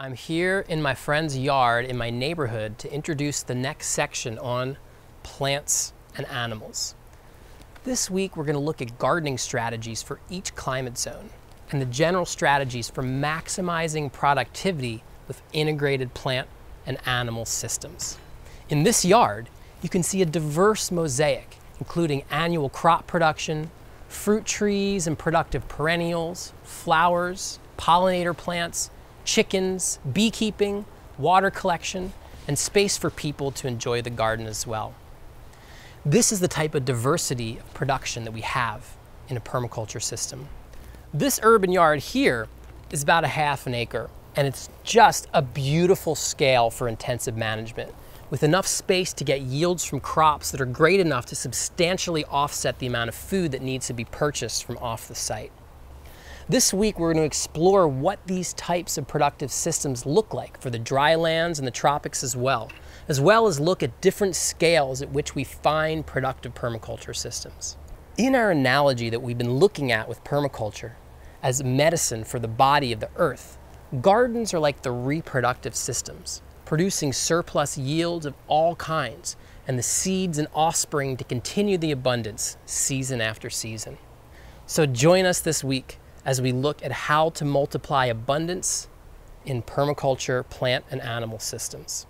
I'm here in my friend's yard in my neighborhood to introduce the next section on plants and animals. This week we're going to look at gardening strategies for each climate zone and the general strategies for maximizing productivity with integrated plant and animal systems. In this yard, you can see a diverse mosaic, including annual crop production, fruit trees and productive perennials, flowers, pollinator plants, chickens, beekeeping, water collection, and space for people to enjoy the garden as well. This is the type of diversity of production that we have in a permaculture system. This urban yard here is about a half an acre, and it's just a beautiful scale for intensive management with enough space to get yields from crops that are great enough to substantially offset the amount of food that needs to be purchased from off the site. This week, we're going to explore what these types of productive systems look like for the dry lands and the tropics as well, as well as look at different scales at which we find productive permaculture systems. In our analogy that we've been looking at with permaculture as medicine for the body of the earth, gardens are like the reproductive systems producing surplus yields of all kinds, and the seeds and offspring to continue the abundance season after season. So join us this week as we look at how to multiply abundance in permaculture plant and animal systems.